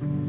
Mm-hmm.